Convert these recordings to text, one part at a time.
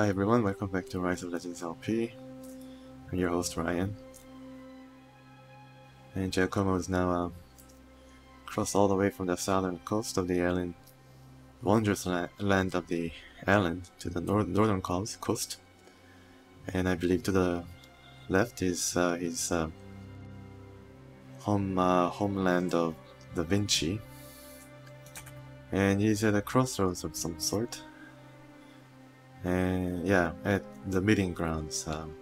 Hi everyone, welcome back to Rise of Legends LP. I'm your host Ryan. And Giacomo is now uh, crossed all the way from the southern coast of the island, wondrous la land of the Alin, to the nor northern coast. And I believe to the left is uh, his uh, home uh, homeland of Da Vinci. And he's at a crossroads of some sort and yeah, at the meeting grounds, um,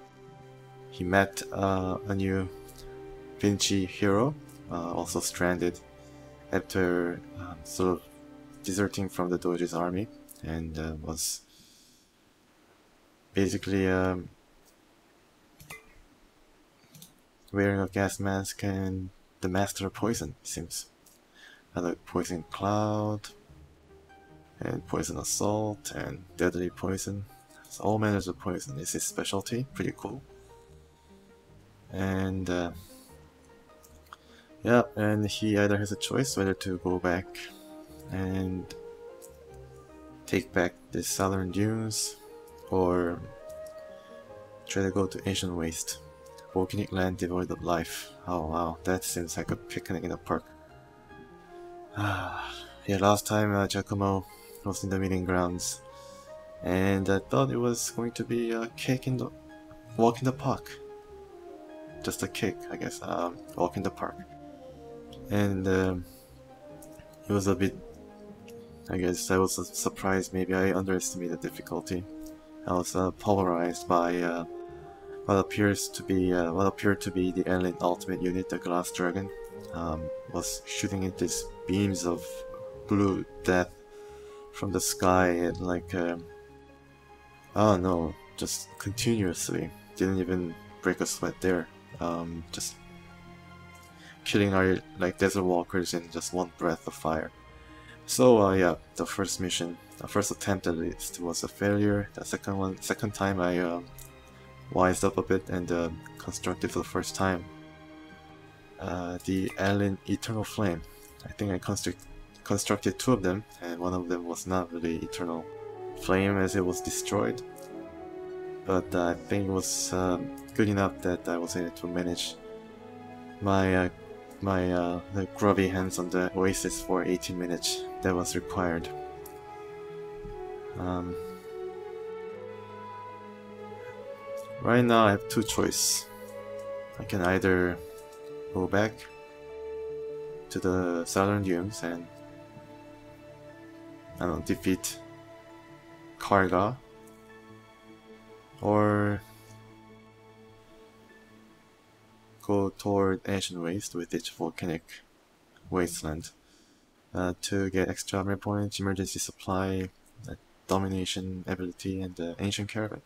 he met uh, a new Vinci hero, uh, also stranded after um, sort of deserting from the Doge's army, and uh, was basically um, wearing a gas mask and the master of poison, seems. Another poison cloud, and poison assault and deadly poison. So all manners of poison is his specialty. Pretty cool. And uh, yeah, and he either has a choice whether to go back and take back the southern dunes or try to go to Ancient Waste. Volcanic land devoid of life. Oh wow, that seems like a picnic in a park. Ah, yeah, last time uh, Giacomo in the meeting grounds, and I thought it was going to be a kick in the walk in the park. Just a kick, I guess. Um, walk in the park, and um, it was a bit. I guess I was surprised. Maybe I underestimated the difficulty. I was uh, polarized by uh, what appears to be uh, what appeared to be the Alin ultimate unit, the Glass Dragon, um, was shooting at these beams of blue death from the sky and like um, oh no just continuously. Didn't even break a sweat there. Um, just killing our like desert walkers in just one breath of fire. So uh, yeah the first mission the first attempt at least was a failure. The second one second time I uh, wised up a bit and uh, constructed for the first time. Uh, the Alin eternal flame. I think I construct constructed two of them, and one of them was not really eternal flame as it was destroyed. But uh, I think it was um, good enough that I was able to manage my uh, my uh, grubby hands on the oasis for 18 minutes that was required. Um, right now I have two choices. I can either go back to the southern dunes and I don't know, defeat Kharga or go toward Ancient Waste with its volcanic wasteland uh, to get extra armor points, emergency supply, uh, domination ability, and the ancient caravan.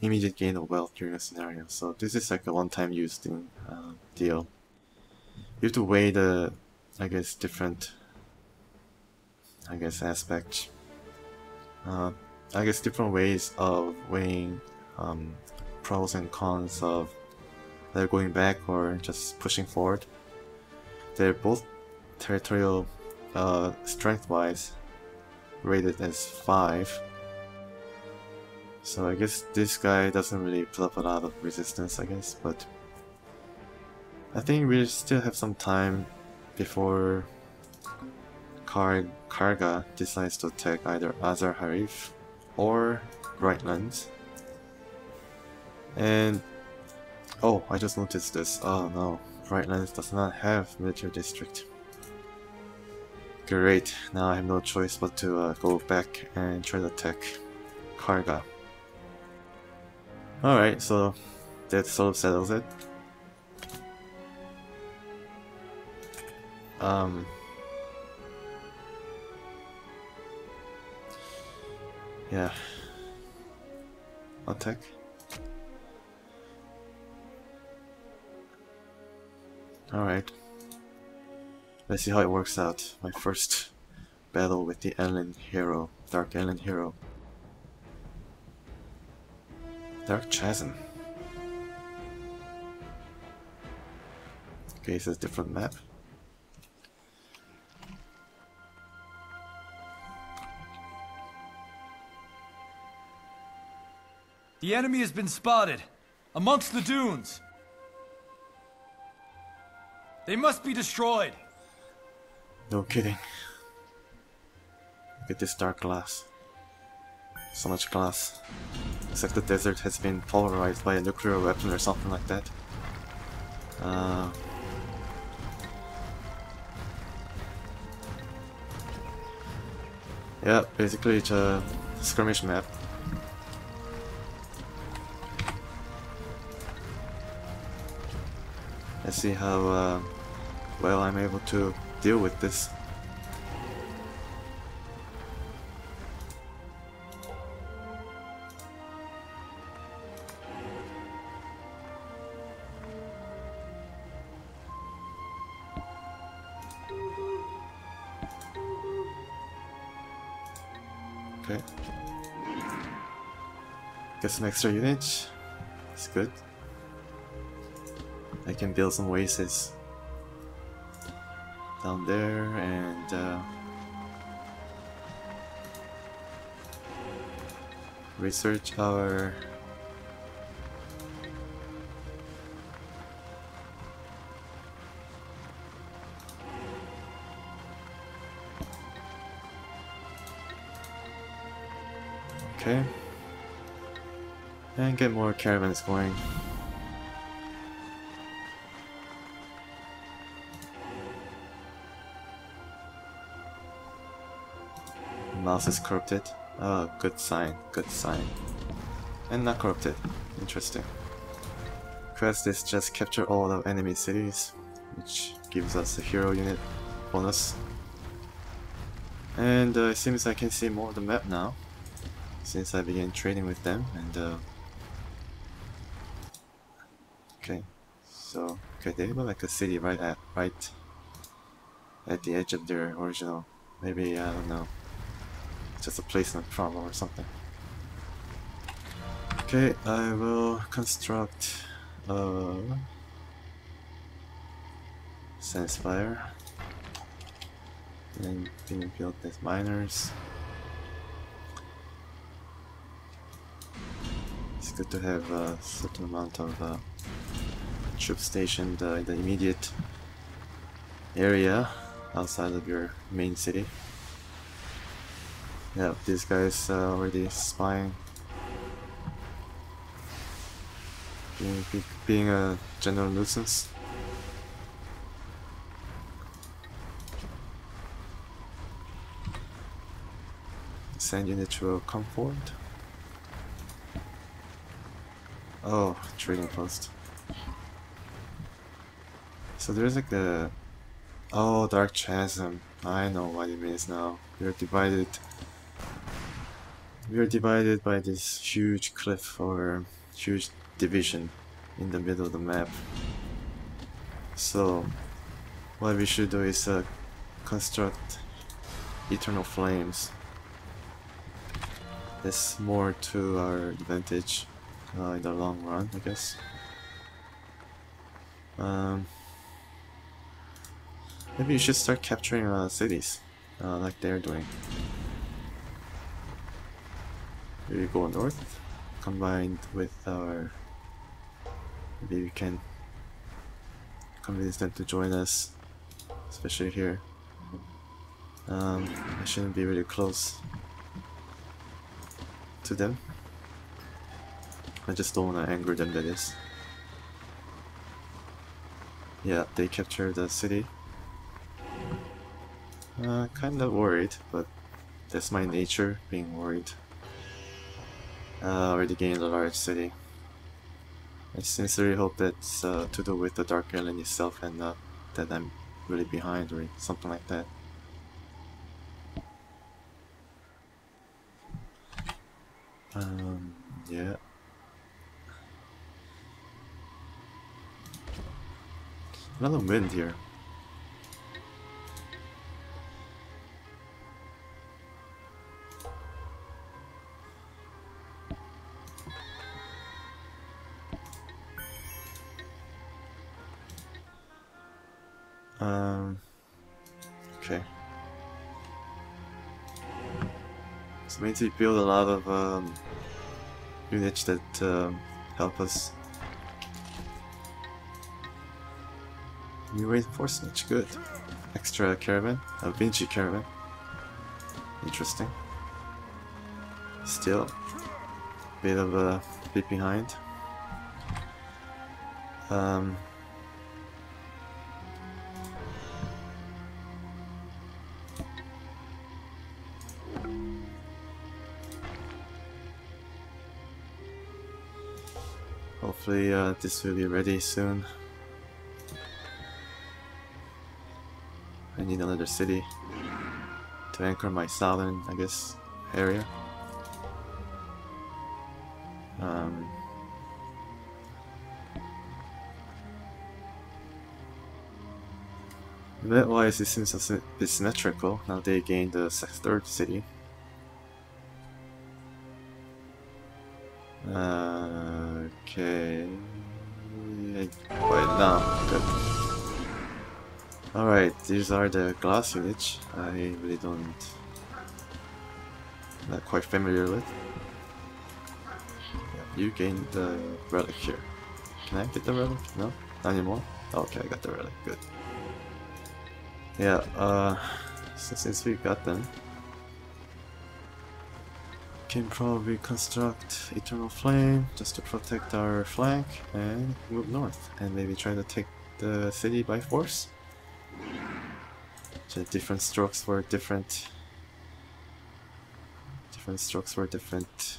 Immediate gain of wealth during a scenario. So this is like a one-time use thing, uh, deal. You have to weigh the, I guess, different I guess, aspect. Uh, I guess different ways of weighing um, pros and cons of either going back or just pushing forward. They're both territorial uh, strength-wise rated as 5. So I guess this guy doesn't really put up a lot of resistance, I guess, but I think we still have some time before Kar Kharga decides to attack either Azar Harif or Brightlands. And oh, I just noticed this. Oh no, Brightlands does not have military district. Great, now I have no choice but to uh, go back and try to attack Kharga. Alright, so that sort of settles it. Um, Yeah. Attack. Alright. Let's see how it works out. My first battle with the Alin hero, Dark Alin Hero. Dark Chasm. Okay, it's a different map. The enemy has been spotted. Amongst the dunes. They must be destroyed. No kidding. Look at this dark glass. So much glass. Looks like the desert has been pulverized by a nuclear weapon or something like that. Uh, yeah, basically it's a skirmish map. Let's see how uh, well I'm able to deal with this. Okay. Get some extra units. It's good. I can build some oases down there and uh, research our Okay. And get more caravans going. Mouse is corrupted. Oh, good sign, good sign. And not corrupted. Interesting. Quest is just capture all of enemy cities, which gives us a hero unit bonus. And uh, it seems I can see more of the map now since I began trading with them and uh, okay so okay they have like a city right at right at the edge of their original maybe I don't know just a placement problem or something. Okay I will construct a sense fire and being built as miners. It's good to have a certain amount of uh, troops stationed uh, in the immediate area outside of your main city. Yeah, these guy's uh, already spying. Being, be, being a general nuisance. Send unit to a comfort. Oh, trading post. So there's like a... Oh, Dark Chasm. I know what it means now. Are divided... We are divided by this huge cliff or huge division in the middle of the map. So, what we should do is uh, construct Eternal Flames. That's more to our advantage uh, in the long run, I guess. Um, maybe you should start capturing uh, cities, uh, like they're doing. Maybe go north, combined with our... Maybe we can convince them to join us, especially here. Um, I shouldn't be really close to them. I just don't want to anger them, that is. Yeah, they captured the city. Uh, kinda worried, but that's my nature, being worried. Uh, already gained a large city. I sincerely hope that's uh, to do with the Dark Alin itself and uh, that I'm really behind or something like that. Um, yeah. Another wind here. Um, okay. So we build a lot of um, units that um, help us. New reinforcement, good. Extra caravan, a Vinci caravan. Interesting. Still, bit of a bit behind. Um, hopefully uh, this will be ready soon. I need another city to anchor my southern, I guess, area. Um, Event-wise, it seems a bit symmetrical. Now they gained the third city. Okay. Quite now. Good. Alright, these are the glass units. I really don't... Not quite familiar with. You gained the relic here. Can I get the relic? No? Not anymore? Okay, I got the relic. Good. Yeah, uh, since we got them, can probably construct Eternal Flame just to protect our flank and move north and maybe try to take the city by force. So different strokes for different different strokes for different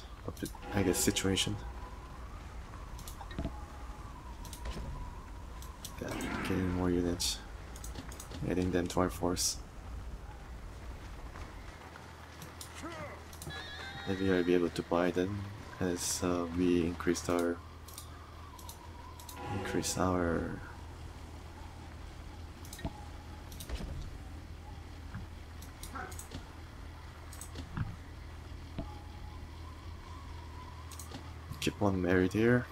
I guess situation. Yeah, getting more units adding them to our force. Maybe I'll be able to buy them as uh, we increased our increase our keep one married here.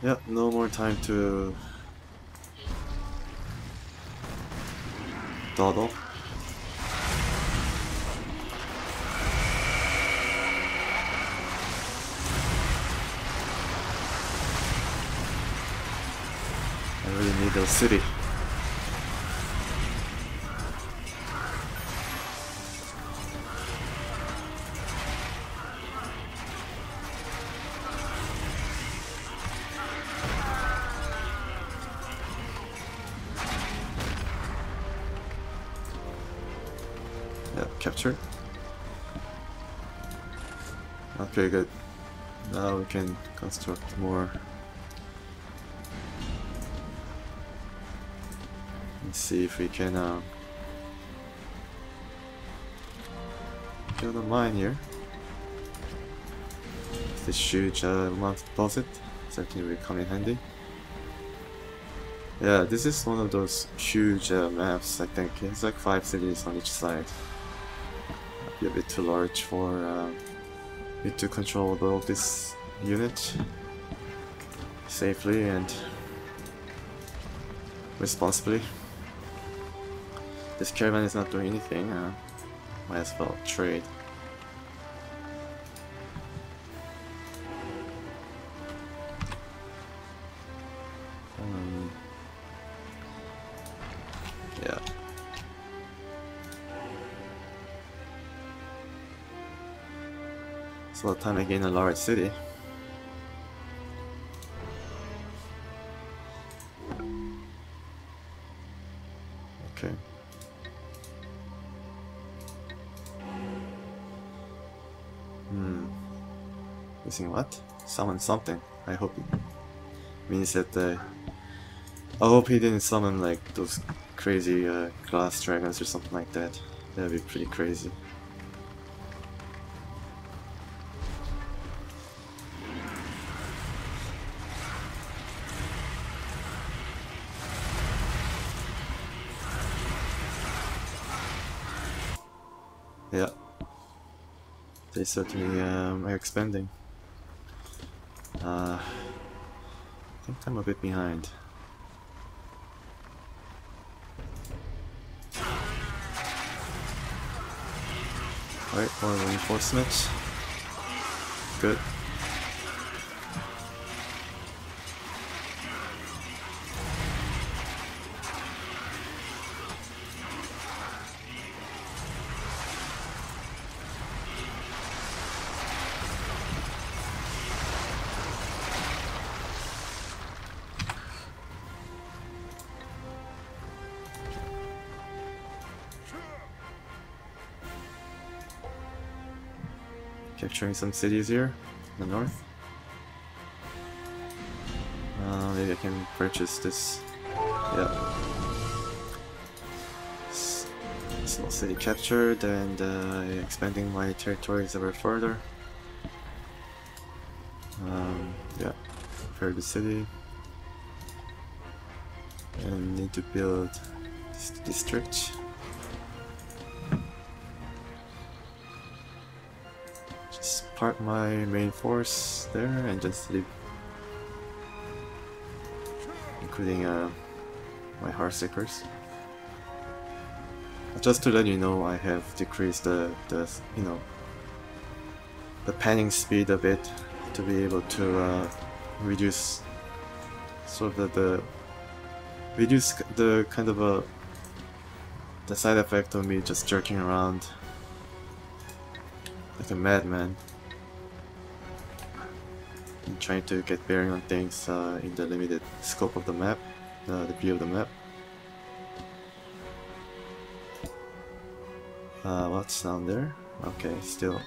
Yep, no more time to dawdle. I really need those city. Okay, good. Now we can construct more. Let's see if we can uh, build a mine here. This huge uh, mount deposit certainly will come in handy. Yeah, this is one of those huge uh, maps, I think. It's like five cities on each side be a bit too large for uh, me to control this unit safely and responsibly. This caravan is not doing anything, uh, might as well trade. So time again a large city. Okay. Hmm. Missing what? Summon something. I hope it means that uh, I hope he didn't summon like those crazy uh, glass dragons or something like that. That'd be pretty crazy. Yeah. They certainly um, are expanding. Uh, I think I'm a bit behind. Alright, more reinforcements. Good. Capturing some cities here in the north. Uh, maybe I can purchase this. Yeah. Small city captured and uh, expanding my territories ever further. Um, yeah, prepare the city. And need to build this district. Park my main force there and just leave. Including uh, my Heartseekers. Just to let you know, I have decreased the, the you know, the panning speed a bit to be able to uh, reduce sort of the, the reduce the kind of a the side effect of me just jerking around like a madman trying to get bearing on things uh, in the limited scope of the map, uh, the view of the map. Uh, what's down there? Okay, still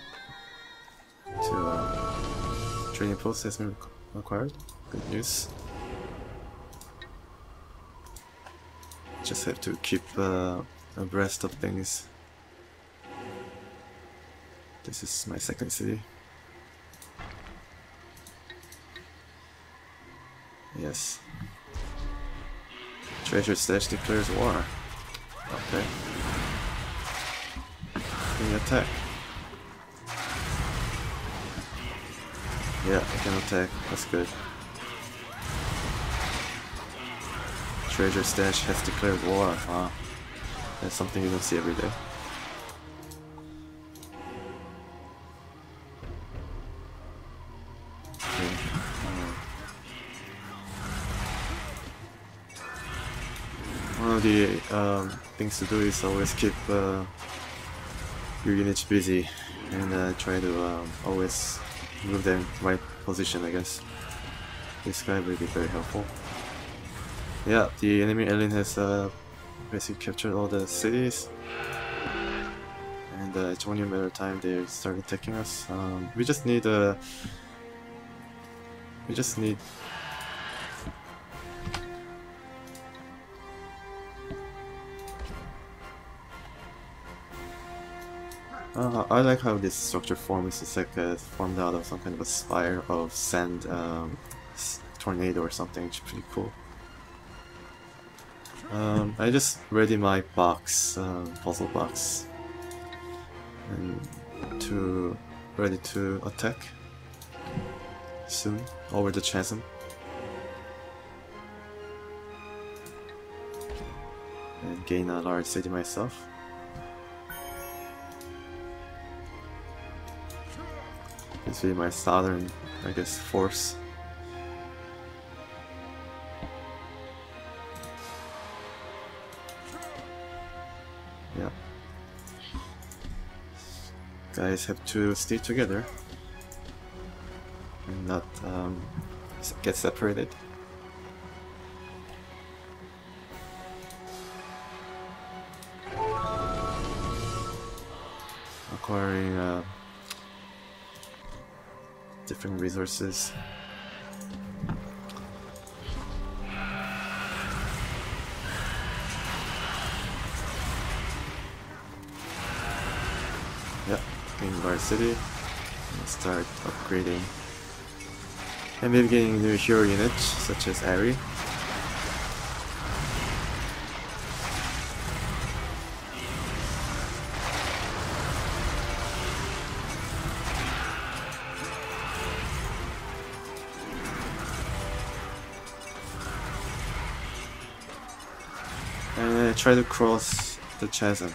two uh, training posts has been acquired. Good news. Just have to keep uh, abreast of things. This is my second city. Yes. Treasure Stash declares war. Okay. Can you attack? Yeah, I can attack. That's good. Treasure Stash has declared war. Wow. That's something you don't see every day. Of the um, things to do is always keep uh, your units busy and uh, try to um, always move them right position, I guess. This guy will be very helpful. Yeah, the enemy Alin has uh, basically captured all the cities. And uh, it's only a matter of time they start attacking us. Um, we just need uh, we just need Uh, I like how this structure forms. It's like uh, formed out of some kind of a spire of sand um, tornado or something. It's pretty cool. Um, I just ready my box, uh, puzzle box, and to ready to attack soon over the chasm. And gain a large city myself. Will be my southern, I guess, force. Yeah. Guys have to stay together and not um, get separated. Acquiring uh, different resources. Yeah, in our city. Start upgrading. And maybe getting new hero units such as Ari. Try to cross the chasm.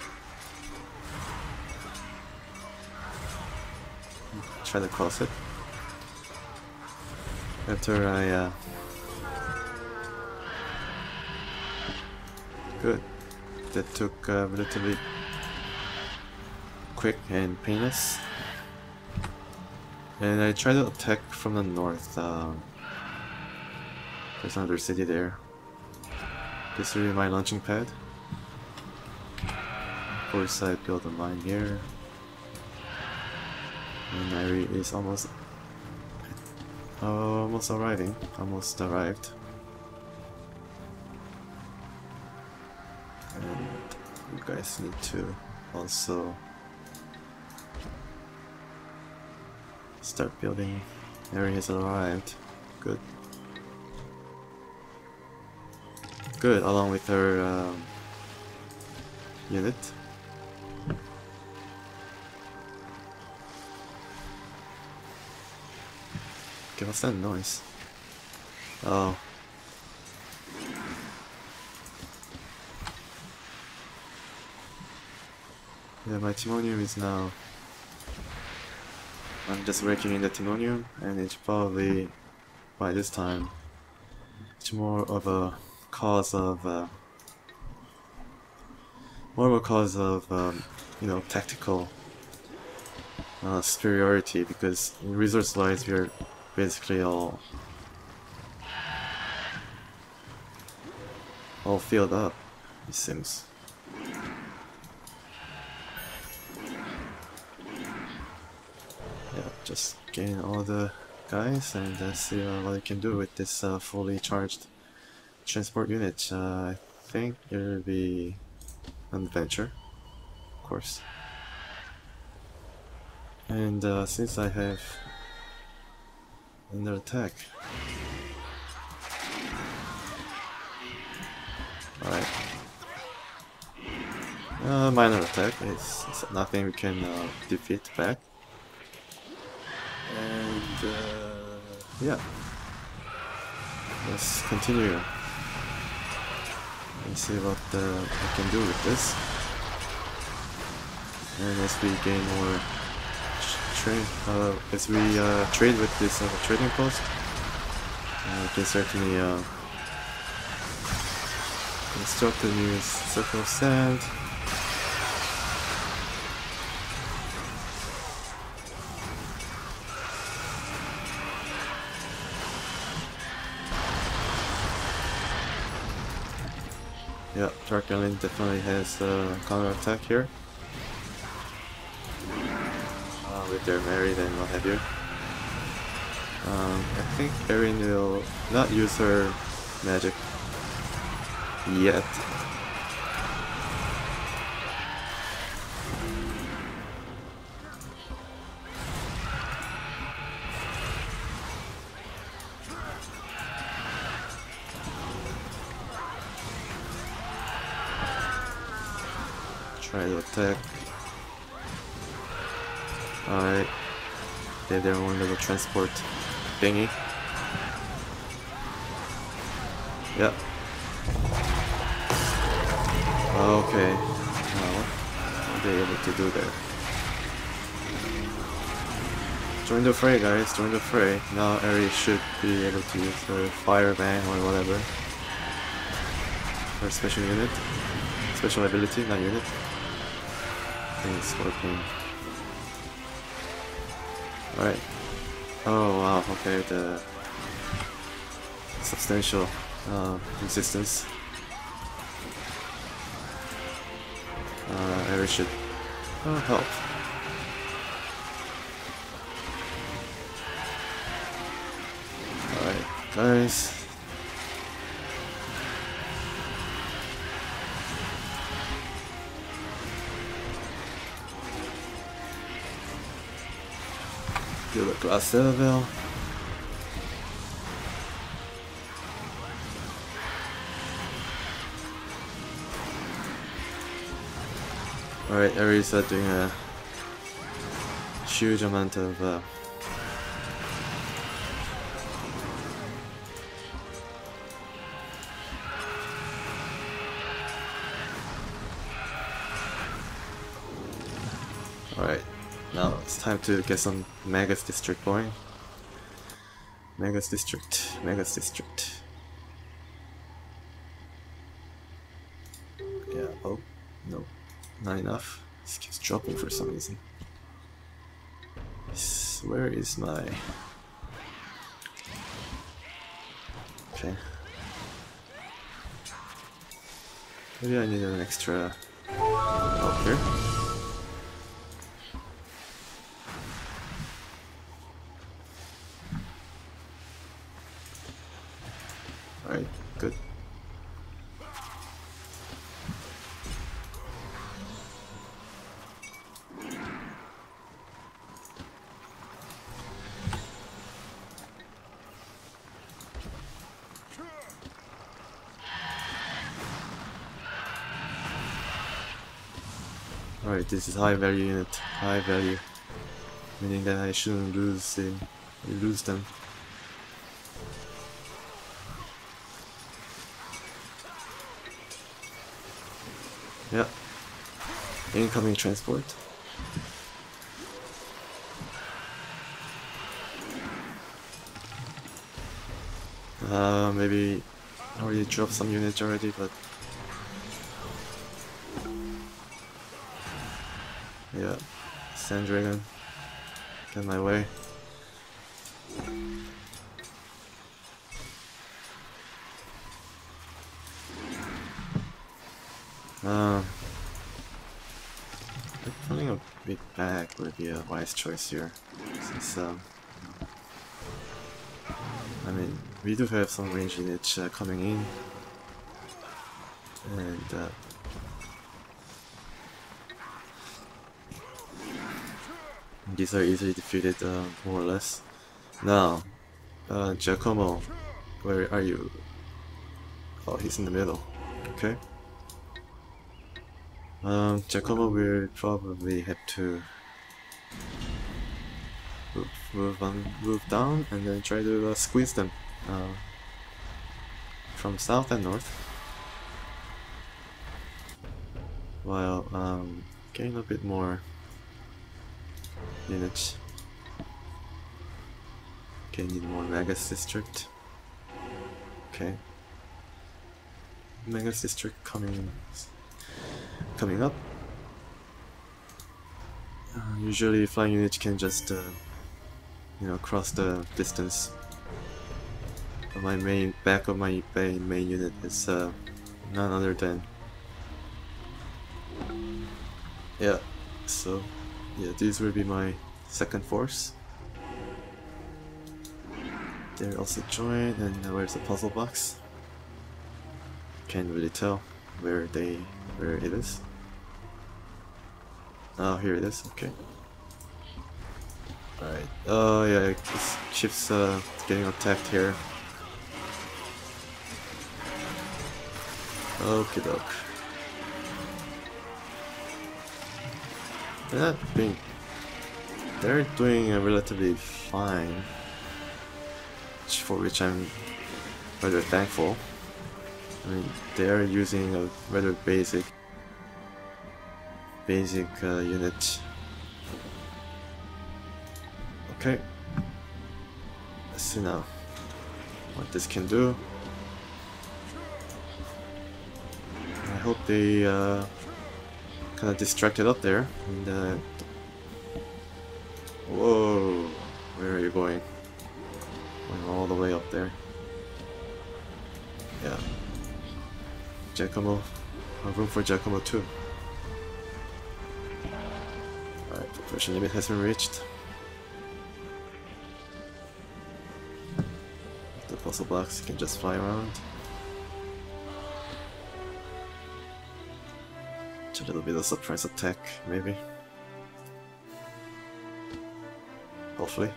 try to cross it. After I, uh... Good. That took uh, relatively quick and painless. And I try to attack from the north. Um, there's another city there. This will be my launching pad. Course, I build a mine here. And Nairi is almost uh, almost arriving. Almost arrived. And you guys need to also start building. Nairi has arrived. Good. Good, along with her um, unit. Okay, what's that noise? Oh. Yeah, my Timonium is now... I'm just working in the Timonium, and it's probably, by this time, it's more of a cause of... Uh, more of a cause of, um, you know, tactical uh, superiority, because resource-wise we're basically all all filled up, it seems. Yeah, just gain all the guys and uh, see uh, what I can do with this uh, fully charged transport unit. Uh, I think it'll be an adventure, of course. And uh, since I have under attack. Alright. Uh, minor attack, it's, it's nothing we can uh, defeat back. And uh, yeah. Let's continue and see what uh, I can do with this. And as we gain more train uh, as we uh, trade with this uh, trading post. Uh, we can certainly uh, construct a new circle of sand. Yeah, Dark Alin definitely has uh, counter attack here. They're married and what have you. Um, I think Erin will not use her magic yet. Transport thingy. Yep. Okay. Now, what are they able to do there? Join the fray, guys. Join the fray. Now Ares should be able to use her fire bang or whatever. Her special unit. Special ability, not unit. I think it's working. Right. Oh wow, okay, the substantial uh, resistance. Uh, area should uh, help. Alright, guys. Do the glass citadel. Alright, Ares are doing a huge amount of uh, time to get some Megas District going. Megas District, Megas District. Yeah, oh, no, not enough. This keeps dropping for some reason. Where is my... Okay. Maybe I need an extra up here. This is high value unit, high value. Meaning that I shouldn't lose lose them. Yeah. Incoming transport. Uh, maybe I already dropped some units already, but yeah, Sand Dragon, get my way. Um, pulling a bit back would be a wise choice here, since um, I mean we do have some range units uh, coming in, and uh, these are easily defeated uh, more or less. Now, uh, Giacomo, where are you? Oh, he's in the middle. Okay. Um, Giacomo will probably have to move, move on, move down, and then try to uh, squeeze them uh, from south and north, while um, getting a bit more units. Okay, need more Megas District. Okay. Megas District coming coming up. Uh, usually flying units can just, uh, you know, cross the distance. But my main back of my main, main unit is uh, none other than yeah. So yeah, these will be my second force. They're also joined, and where's the puzzle box? Can't really tell where they where it is. Oh, here it is. Okay. Alright. Oh yeah, this ship's uh, getting attacked here. Okay, doke. They're not being. They're doing relatively fine, for which I'm rather thankful. I mean, they're using a rather basic, basic uh, unit. Okay. Let's see now what this can do. I hope they uh, kind of distracted up there. And, uh, whoa, where are you going? Going all the way up there. Yeah. Giacomo. Room for Giacomo too. Alright, propulsion limit has been reached. The puzzle box can just fly around. A little bit of surprise attack, maybe. Hopefully.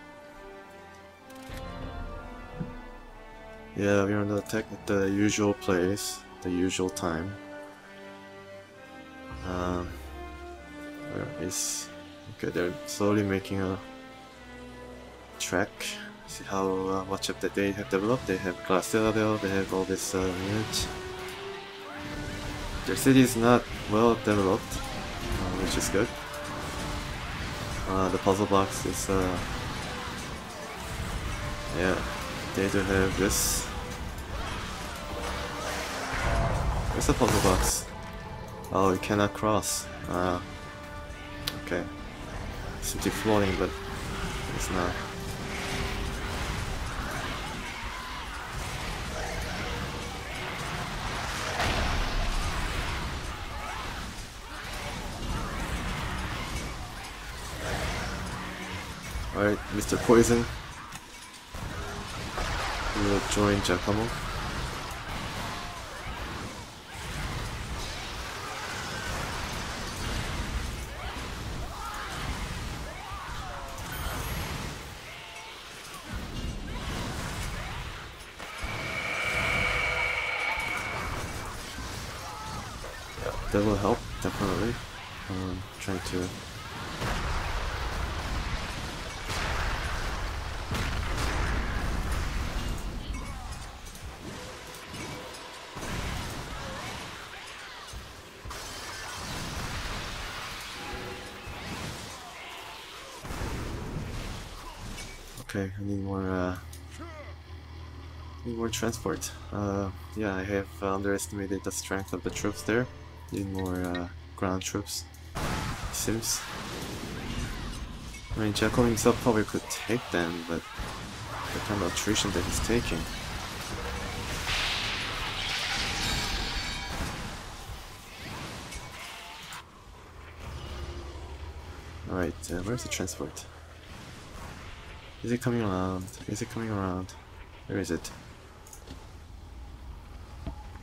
Yeah, we're on the attack at the usual place, the usual time. Um, where is... Okay, they're slowly making a track. See how uh, much of that they have developed. They have Glass Citadel, they have all this uh, units. Their city is not well developed, uh, which is good. Uh, the puzzle box is, uh, yeah, they do have this. Where's the puzzle box? Oh, you cannot cross. Ah, okay. Simply floating, but it's not. Mr. Poison. We will join Giacomo. That will help, definitely. Um, trying to Okay, I need more, uh... Need more transport. Uh, yeah, I have underestimated the strength of the troops there. Need more, uh, ground troops. Seems. I mean, Jacob himself probably could take them, but the kind of attrition that he's taking. Alright, uh, where's the transport? Is it coming around? Is it coming around? Where is it?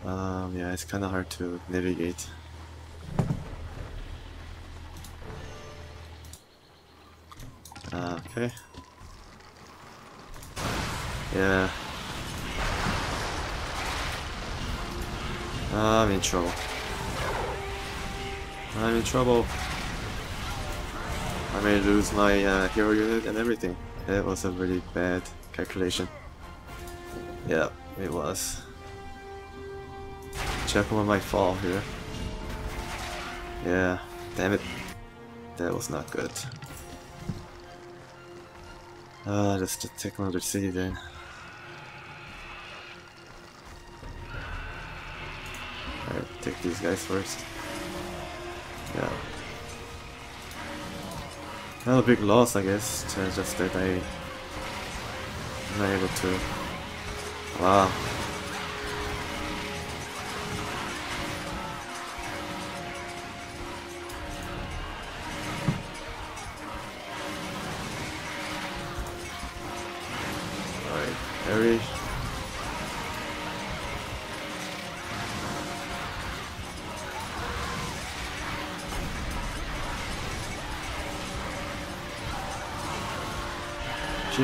Um, yeah, it's kinda hard to navigate. Uh, okay. Yeah. I'm in trouble. I'm in trouble. I may lose my uh, hero unit and everything. It was a really bad calculation. Yeah, it was. Giacomo might fall here. Yeah, damn it. That was not good. Uh, just take another city then. Alright, take these guys first. Yeah. Not a big loss, I guess. Just that I am not able to. Wow.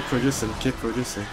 Producing, keep producing.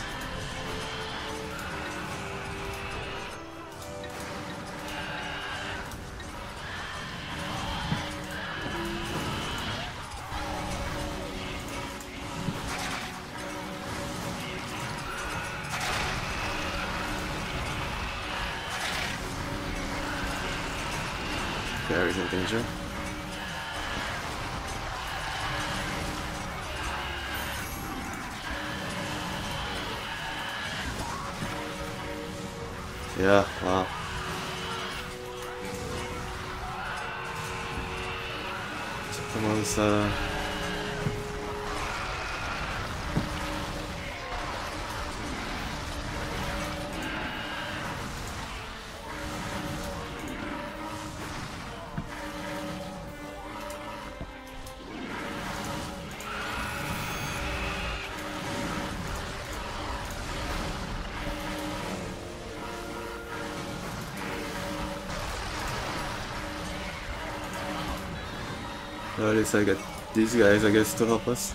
At least I got these guys, I guess, to help us.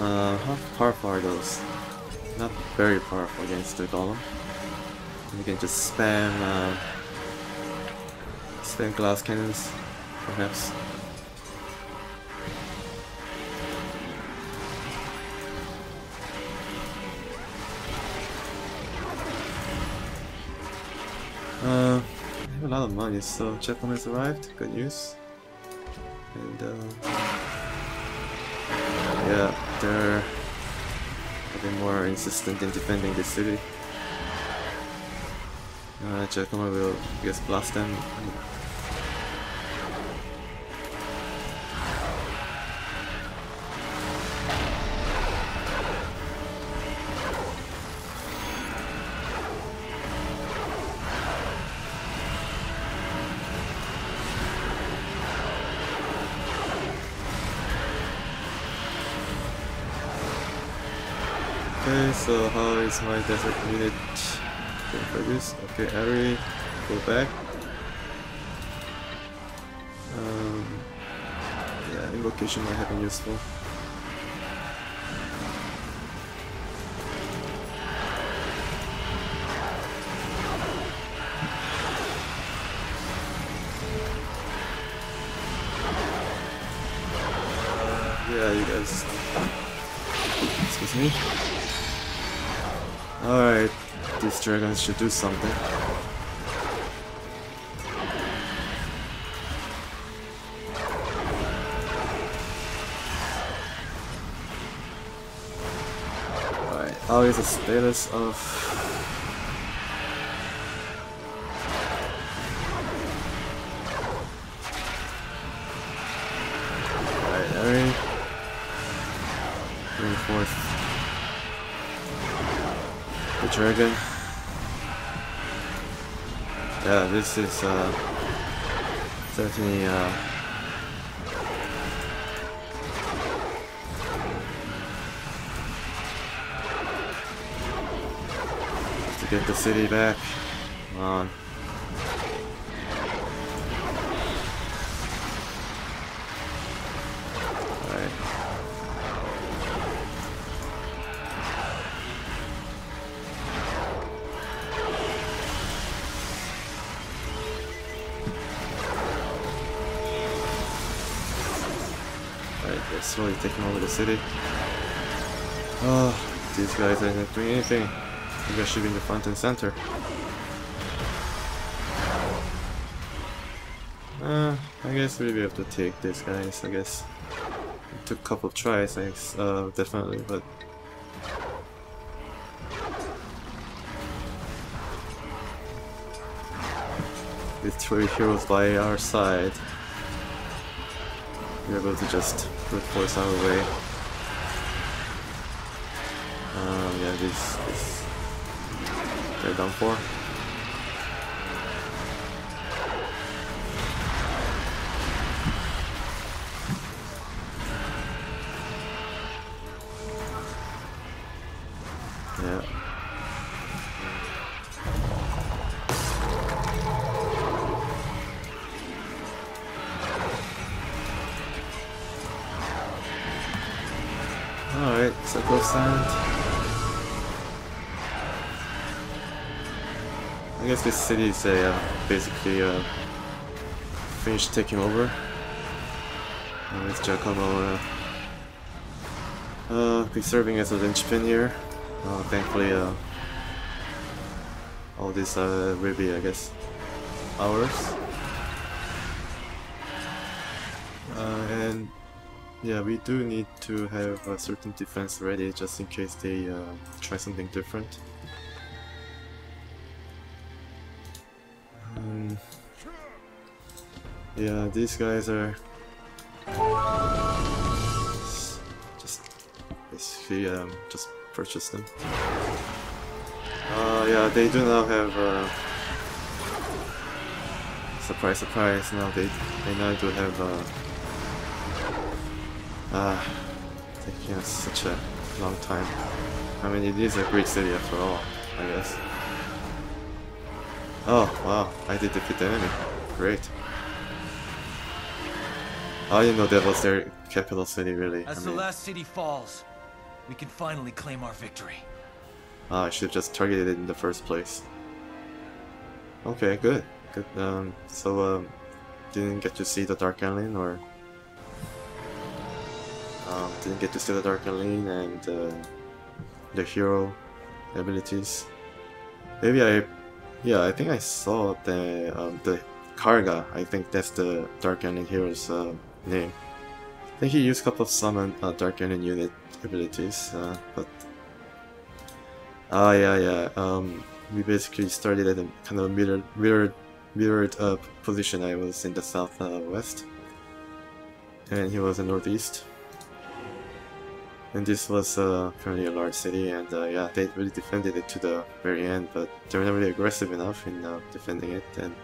Uh, how powerful are those? Not very powerful against the golem. We can just spam, uh, spam glass cannons, perhaps. So Japan has arrived. Good news. And uh, yeah, they're a bit more insistent in defending the city. Uh, Giacomo will, guess, blast them. So how is my desert unit being produced? Okay, Arri, go back. Um, yeah, invocation might have been useful. These dragons should do something. Alright, how is the status of... Alright, Arri. Reinforce the dragon. This is uh, certainly uh, to get the city back. Come on. Slowly taking over the city. Oh, these guys are not doing anything. Maybe I should be in the front and center. Uh, I guess we'll be able to take these guys, I guess. It took a couple tries, I guess, uh, definitely, but... With three heroes by our side, we're able to just brute force our way. Um, yeah, this, this, they're done for. City is uh, basically uh, finished taking over. Uh, with Giacomo uh, uh, be serving as a linchpin here. Uh, thankfully, uh, all this will be, I guess, ours. And yeah, we do need to have a certain defense ready just in case they try something different. Yeah, these guys are just basically um, just purchase them. Uh, yeah, they do now have. Uh, surprise, surprise! Now they they now do have. Uh, Ah, taking us such a long time. I mean, it is a great city after all, I guess. Oh, wow, I did defeat the enemy. Great. I didn't know that was their capital city, really. I As the last city falls, we can finally claim our victory. ah, I should have just targeted it in the first place. Okay, good. Good. Um, so, um, didn't get to see the Dark Alin, or um, didn't get to see the Dark Alin and uh, the hero abilities. Maybe I, Yeah, I think I saw the um, the Kharga. I think that's the Dark Alin hero's uh, name. I think he used a couple of summon uh, Dark Alin unit abilities, uh, but ah yeah yeah. Um, we basically started at a kind of mirrored mirrored mirrored uh, position. I was in the southwest, and he was in northeast. And this was uh, apparently a large city, and uh, yeah, they really defended it to the very end, but they were not really aggressive enough in uh, defending it. And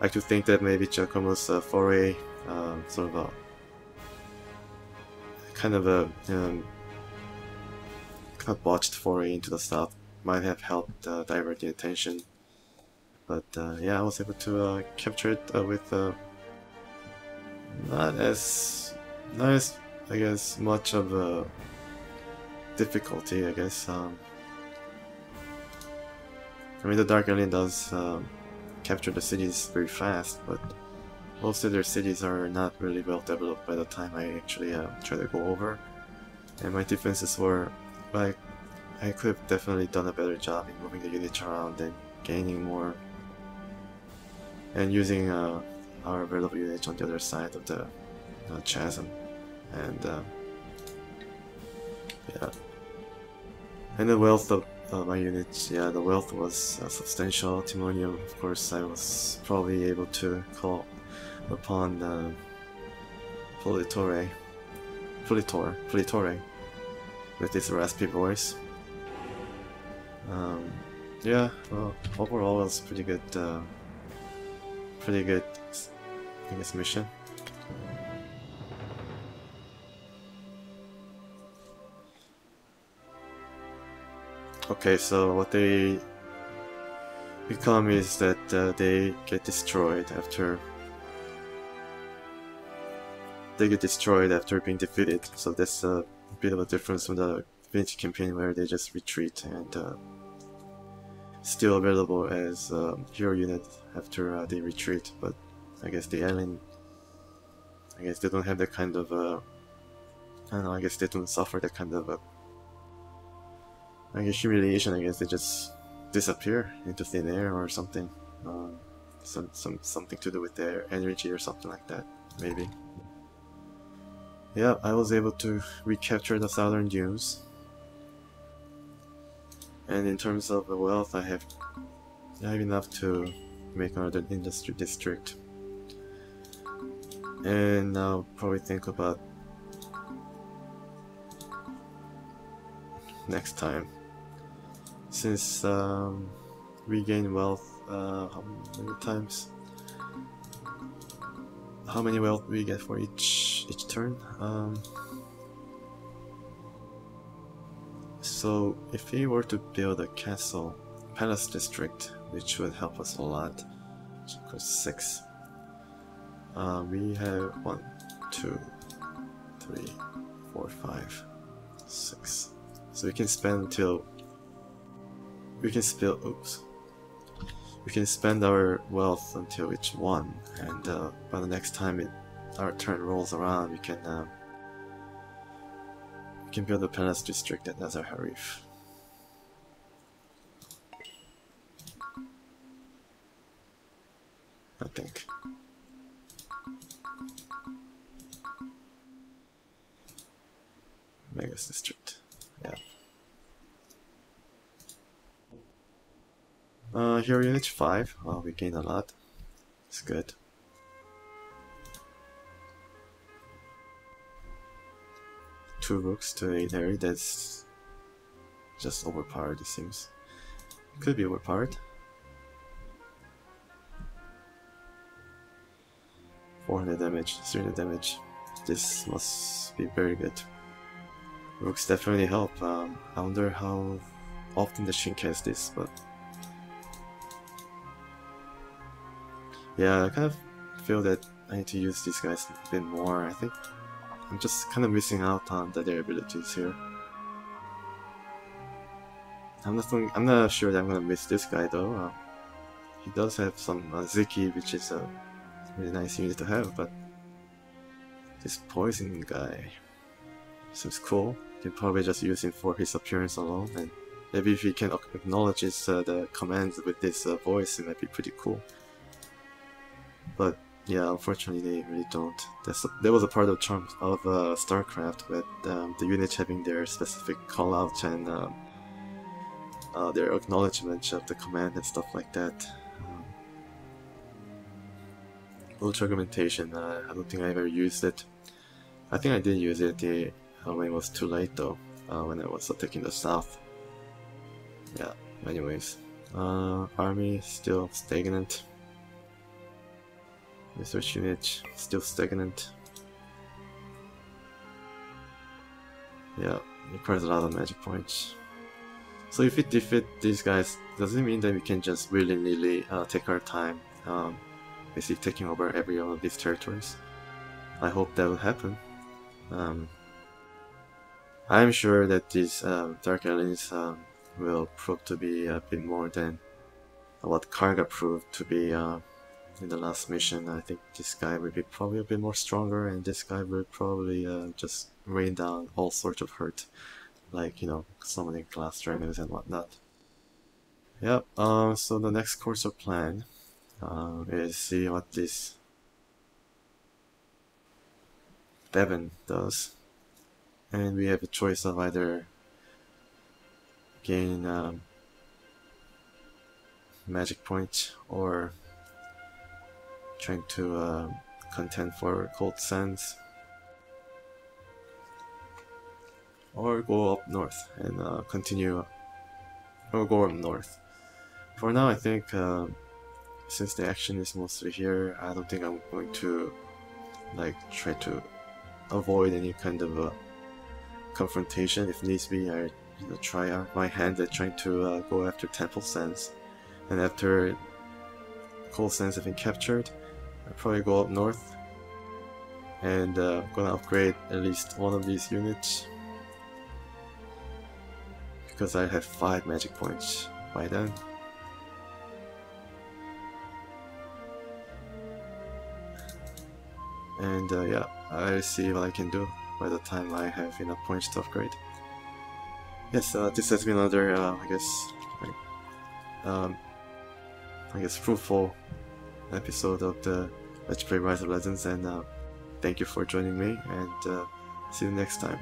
I to think that maybe Giacomo's uh, foray, um, sort of a kind of a um, kind of botched foray into the south, might have helped uh, divert the attention. But uh, yeah, I was able to uh, capture it uh, with uh, not as not as I guess much of a difficulty. I guess. Um, I mean, the Dark Alin does um, capture the cities very fast, but most of their cities are not really well developed by the time I actually uh, try to go over. And my defenses were like I could have definitely done a better job in moving the units around and gaining more and using uh, our available units on the other side of the uh, chasm. And uh, yeah. And the wealth of uh, my units yeah the wealth was uh, substantial. Timonium of course I was probably able to call upon uh, Politore. Politor Politore. With his raspy voice. Um, yeah well overall it was pretty good uh, pretty good I guess mission. Okay, so what they become is that uh, they get destroyed after they get destroyed after being defeated. So that's a bit of a difference from the Vinci campaign where they just retreat and uh, still available as a hero unit after uh, they retreat. But I guess the Alin, I guess they don't have that kind of. Uh, I don't know. I guess they don't suffer that kind of. Uh, I guess humiliation. I guess they just disappear into thin air or something. Um, some some something to do with their energy or something like that, maybe. Yeah, I was able to recapture the southern dunes. And in terms of the wealth, I have, I have enough to make another industry district. And now probably think about next time. Since um, we gain wealth, uh, how many times? How many wealth we get for each each turn? Um, so if we were to build a castle, palace district, which would help us a lot, which six. Uh, we have one, two, three, four, five, six. So we can spend until we can spend. Oops. We can spend our wealth until each one, and uh, by the next time it, our turn rolls around, we can uh, we can build a palace district at Nazar Harif. I think. Megas district. Yeah. Uh, here unit 5. Well, we gain a lot. It's good. Two rooks to 8 Harry, that's just overpowered it seems. Could be overpowered. 400 damage, 300 damage. This must be very good. Rooks definitely help. Um, I wonder how often the Shink has this, but yeah, I kind of feel that I need to use these guys a bit more. I think I'm just kind of missing out on the, their abilities here. I'm not I'm not sure that I'm gonna miss this guy though. Uh, he does have some uh, Ziki, which is a really nice unit to have, but this poison guy seems cool. You can probably just use him for his appearance alone and maybe if he can acknowledge his, uh, the commands with this uh, voice, it might be pretty cool. But yeah, unfortunately they really don't. That's that was a part of the charm of uh, StarCraft with um, the units having their specific callouts and um, uh, their acknowledgement of the command and stuff like that. Um, Ultra augmentation, uh, I don't think I ever used it. I think I did use it uh, when it was too late though, uh, when I was attacking the south. Yeah, anyways. Uh, army still stagnant. Research unit still stagnant. Yeah, requires a lot of magic points. So if we defeat these guys, does it mean that we can just willy-nilly uh, take our time, um, basically taking over every one of these territories? I hope that will happen. Um, I'm sure that these um, Dark Alins um, will prove to be a bit more than what Kharga proved to be uh, in the last mission. I think this guy will be probably a bit more stronger, and this guy will probably uh, just rain down all sorts of hurt, like you know, summoning glass dragons and whatnot. Yep. Um. So the next course of plan uh, is see what this Devon does, and we have a choice of either gain um, magic point or trying to uh, contend for Cold Sands. Or go up north and uh, continue or go up north. For now I think uh, since the action is mostly here I don't think I'm going to like try to avoid any kind of uh, confrontation. If needs be I you know, try out my hand at trying to uh, go after Temple Sands. And after Cold Sands have been captured I'll probably go up north and uh, gonna upgrade at least one of these units because I have 5 magic points by then. And uh, yeah, I'll see what I can do by the time I have enough points to upgrade. Yes, uh, this has been another, uh, I guess, um, I guess fruitful episode of the Let's Play Rise of Legends and uh, thank you for joining me and uh, see you next time.